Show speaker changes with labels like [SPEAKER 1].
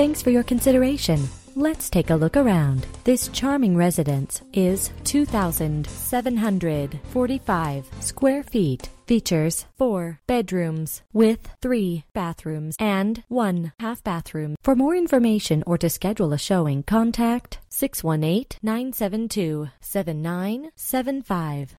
[SPEAKER 1] Thanks for your consideration. Let's take a look around. This charming residence is 2,745 square feet. Features four bedrooms with three bathrooms and one half bathroom. For more information or to schedule a showing, contact 618 972 7975.